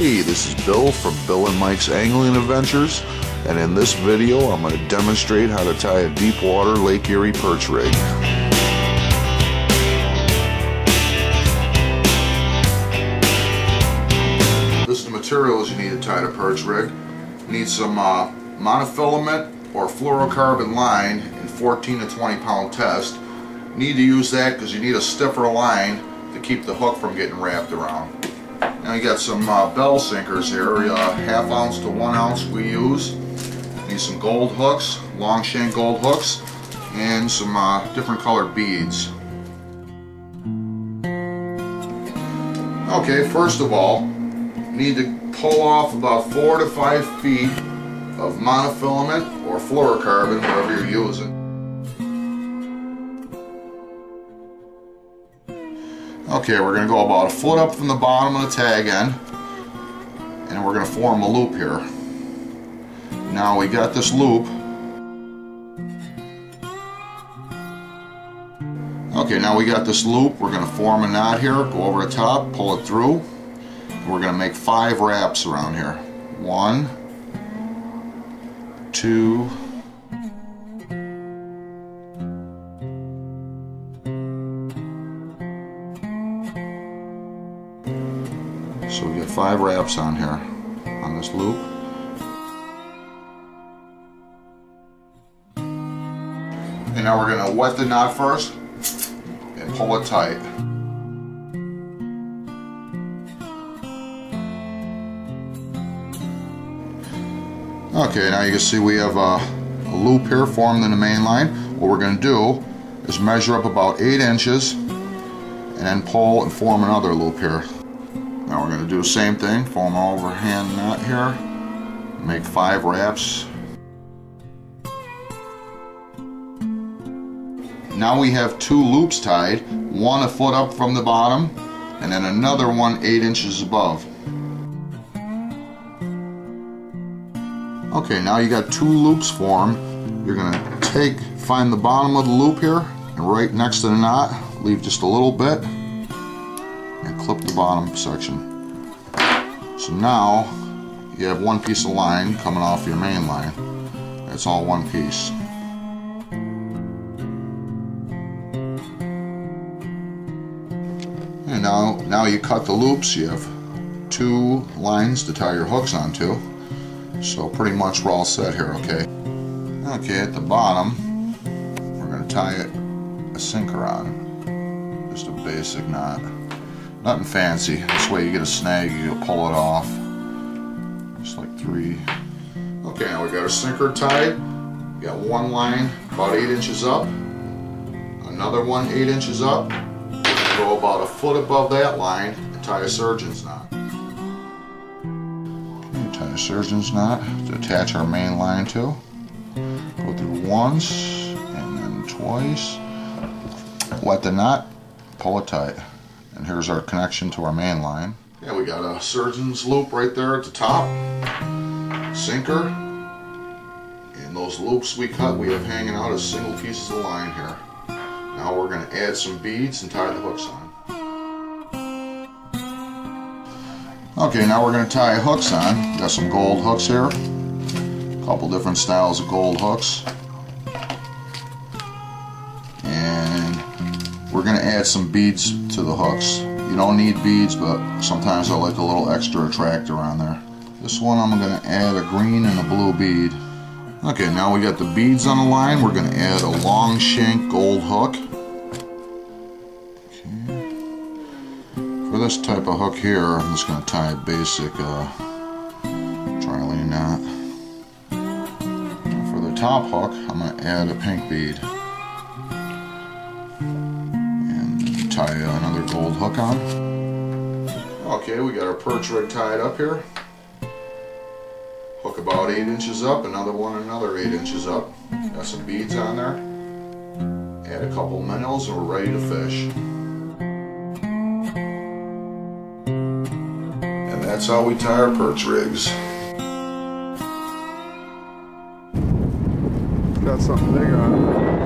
Hey, this is Bill from Bill and Mike's Angling Adventures, and in this video I'm going to demonstrate how to tie a deep water Lake Erie perch rig. This is the materials you need to tie the perch rig. You need some uh, monofilament or fluorocarbon line in 14 to 20 pound test. You need to use that because you need a stiffer line to keep the hook from getting wrapped around. Now you got some uh, bell sinkers here, uh, half ounce to one ounce we use. Need some gold hooks, long shank gold hooks, and some uh, different colored beads. Okay, first of all, need to pull off about four to five feet of monofilament or fluorocarbon, whatever you're using. Okay, we're going to go about a foot up from the bottom of the tag end and we're going to form a loop here. Now we got this loop. Okay, now we got this loop. We're going to form a knot here, go over the top, pull it through. We're going to make five wraps around here. One, two, So we get five wraps on here on this loop. And now we're going to wet the knot first and pull it tight. Okay, now you can see we have a, a loop here formed in the main line. What we're going to do is measure up about 8 inches and then pull and form another loop here. Now we're going to do the same thing, form an overhand knot here, make five wraps. Now we have two loops tied, one a foot up from the bottom, and then another one eight inches above. Okay, now you got two loops formed. You're going to take, find the bottom of the loop here, and right next to the knot, leave just a little bit, and clip the bottom section. So now you have one piece of line coming off your main line. That's all one piece. And now, now you cut the loops, you have two lines to tie your hooks onto. So pretty much we're all set here, okay? Okay, at the bottom, we're going to tie it a sinker on. Just a basic knot. Nothing fancy. This way you get a snag, you pull it off. Just like three. Okay, now we got our sinker tied. We got one line about eight inches up. Another one eight inches up. Go about a foot above that line and tie a surgeon's knot. Okay, tie a surgeon's knot to attach our main line to. Go through once and then twice. Wet the knot, pull it tight. And here's our connection to our main line. Yeah, we got a surgeon's loop right there at the top. Sinker. And those loops we cut, we have hanging out as single pieces of line here. Now we're going to add some beads and tie the hooks on. Okay, now we're going to tie hooks on. Got some gold hooks here. A couple different styles of gold hooks. We're going to add some beads to the hooks. You don't need beads, but sometimes I like a little extra attractor on there. This one I'm going to add a green and a blue bead. Okay, now we got the beads on the line. We're going to add a long shank gold hook. Okay. For this type of hook here, I'm just going to tie a basic uh, knot. For the top hook, I'm going to add a pink bead. Tie uh, another gold hook on. Okay, we got our perch rig tied up here. Hook about 8 inches up, another one another 8 inches up. Got some beads on there. Add a couple minnows and we're ready to fish. And that's how we tie our perch rigs. Got something big on it.